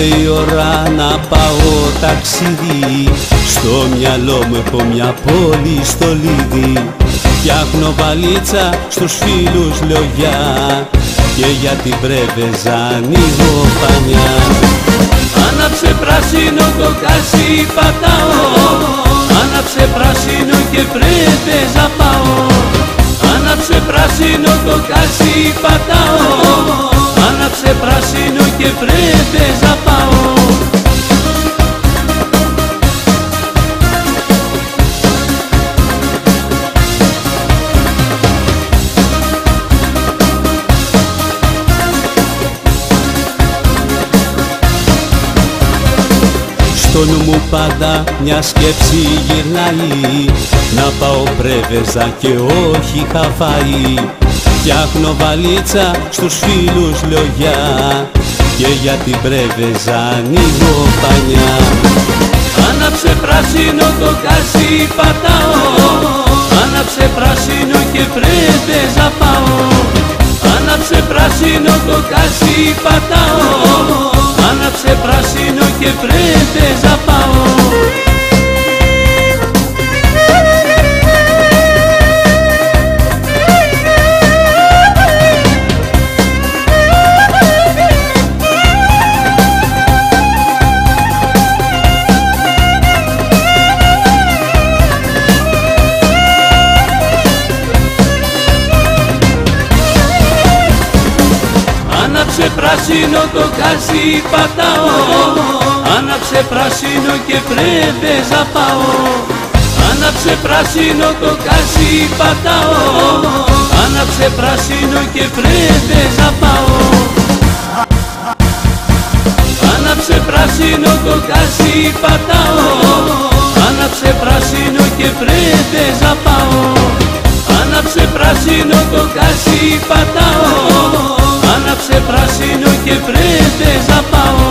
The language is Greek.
Ήρθε η ώρα να πάω ταξίδι. Στο μυαλό μου έχω μια πόλη στο λίδι. Φτιάχνω βαλίτσα στους φίλους λέω γεια. Και για την πρέβεζα ανοίγω πανιά. Άναψε πράσινο το κάσι πατάω. Άναψε πράσινο και πρέβεζα πάω Άναψε πράσινο το κάσι πατάω Στο νου μου πάντα μια σκέψη γυρνάει. Να πάω πρέβεζα και όχι χαφάει. Φτιάχνω βαλίτσα στους φίλους λέω γεια Και για την πρέβεζα ανοίγω πανιά Άναψε πράσινο το κάσι πατάω. Άναψε πράσινο και πρέβεζα πάω. Άναψε πράσινο το κάσι πατάω. Άναψε πράσινο και πρέβεζα πάω Άναψε πράσινο το κάσι πατάω. Άναψε πράσινο και πρέβεζα πάω. Άναψε πράσινο το κάσι πατάω. Άναψε πράσινο και πρέβεζα πάω. Άναψε πράσινο το κάσι πατάω. Άναψε πράσινο και πρέβεζα πάω και πρέπει να πάω.